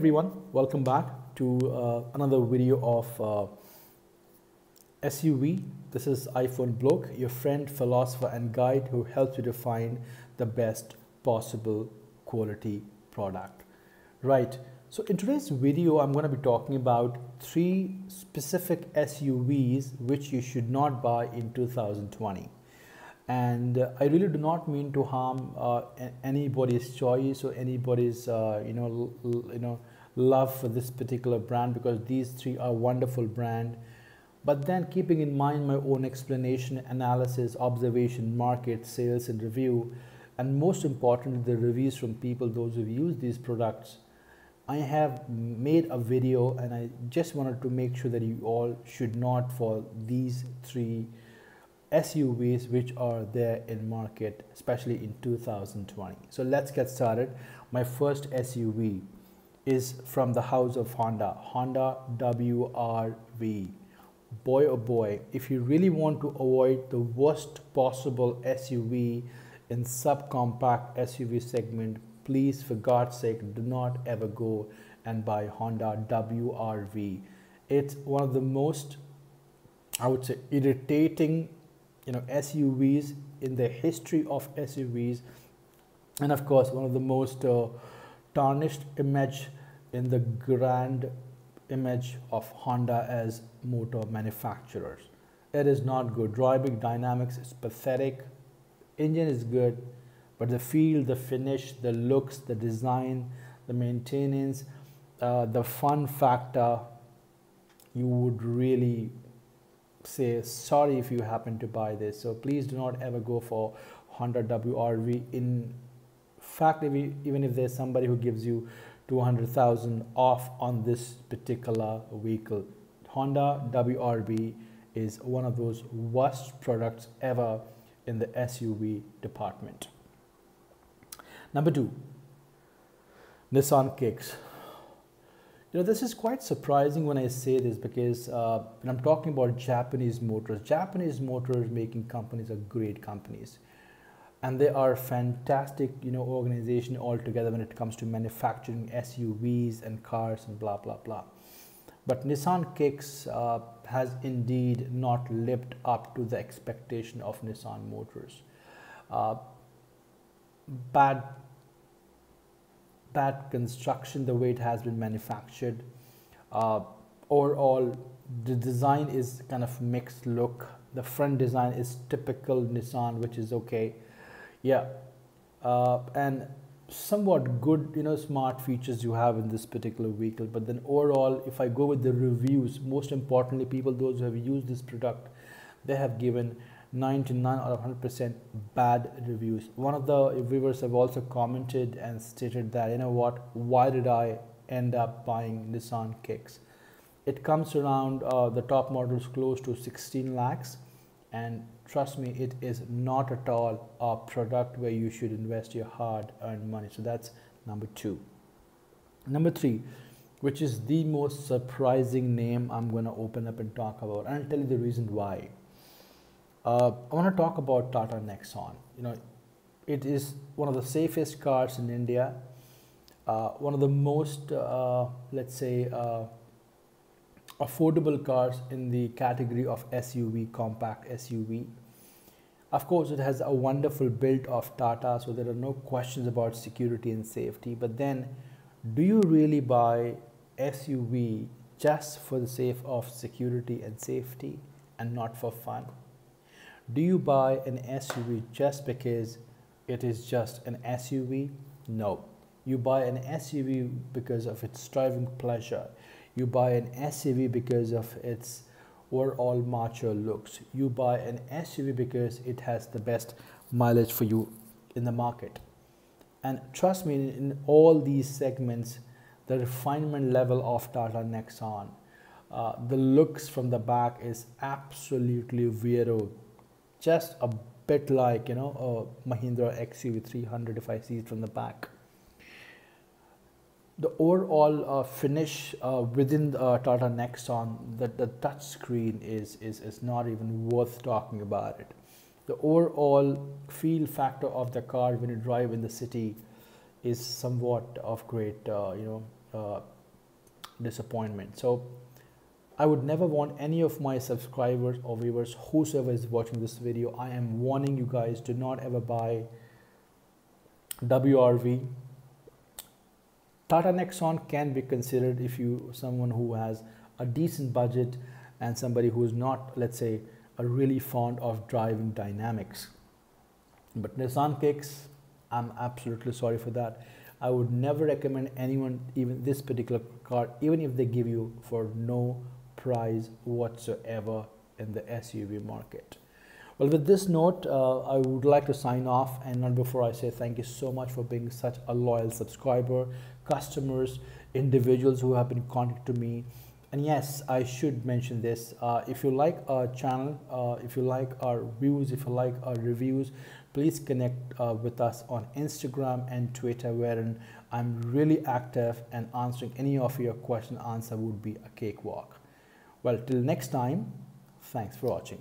Everyone, welcome back to uh, another video of uh, SUV. This is iPhone Bloke, your friend, philosopher, and guide who helps you to find the best possible quality product. Right, so in today's video, I'm going to be talking about three specific SUVs which you should not buy in 2020 and uh, I really do not mean to harm uh, anybody's choice or anybody's uh, you know you know love for this particular brand because these three are wonderful brand but then keeping in mind my own explanation analysis observation market sales and review and most importantly the reviews from people those who use these products I have made a video and I just wanted to make sure that you all should not fall these three SUVs which are there in market, especially in 2020. So let's get started. My first SUV is from the house of Honda, Honda WRV. Boy oh boy, if you really want to avoid the worst possible SUV in subcompact SUV segment, please for God's sake do not ever go and buy Honda WRV. It's one of the most I would say irritating you know SUVs in the history of SUVs and of course one of the most uh, tarnished image in the grand image of Honda as motor manufacturers. It is not good. Driving dynamics is pathetic. Engine is good, but the feel, the finish, the looks, the design, the maintenance, uh, the fun factor, you would really say sorry if you happen to buy this so please do not ever go for honda wrv in fact if you, even if there's somebody who gives you 200000 off on this particular vehicle honda WRV is one of those worst products ever in the suv department number two nissan kicks you know, this is quite surprising when I say this because uh, when I'm talking about Japanese motors, Japanese motors making companies are great companies. And they are fantastic, you know, organization altogether when it comes to manufacturing SUVs and cars and blah, blah, blah. But Nissan Kicks uh, has indeed not lived up to the expectation of Nissan Motors. Uh, bad that construction, the way it has been manufactured. Uh, overall, the design is kind of mixed look. The front design is typical Nissan, which is okay. Yeah, uh, and somewhat good, you know, smart features you have in this particular vehicle. But then overall, if I go with the reviews, most importantly, people those who have used this product, they have given 99 out of 100% bad reviews. One of the viewers have also commented and stated that, you know what, why did I end up buying Nissan Kicks? It comes around uh, the top models close to 16 lakhs and trust me, it is not at all a product where you should invest your hard earned money. So that's number two. Number three, which is the most surprising name I'm going to open up and talk about. And I'll tell you the reason why uh, I want to talk about Tata Nexon. You know, it is one of the safest cars in India, uh, one of the most, uh, let's say, uh, affordable cars in the category of SUV, compact SUV. Of course, it has a wonderful build of Tata, so there are no questions about security and safety. But then, do you really buy SUV just for the sake of security and safety and not for fun? Do you buy an SUV just because it is just an SUV? No. You buy an SUV because of its driving pleasure. You buy an SUV because of its overall macho looks. You buy an SUV because it has the best mileage for you in the market. And trust me, in all these segments, the refinement level of Tata Nexon, uh, the looks from the back is absolutely weirdo just a bit like you know a Mahindra XUV300 if I see it from the back. The overall uh, finish uh, within the, uh, Tata Nexon, the, the touch screen is, is, is not even worth talking about it. The overall feel factor of the car when you drive in the city is somewhat of great, you know, disappointment. So I would never want any of my subscribers or viewers, whosoever is watching this video, I am warning you guys to not ever buy WRV. Tata Nexon can be considered if you someone who has a decent budget and somebody who is not, let's say, a really fond of driving dynamics. But Nissan kicks, I'm absolutely sorry for that. I would never recommend anyone even this particular car, even if they give you for no price whatsoever in the SUV market. Well, with this note, uh, I would like to sign off. And not before I say thank you so much for being such a loyal subscriber, customers, individuals who have been contacting me and yes i should mention this uh, if you like our channel uh, if you like our views if you like our reviews please connect uh, with us on instagram and twitter wherein i'm really active and answering any of your question answer would be a cakewalk well till next time thanks for watching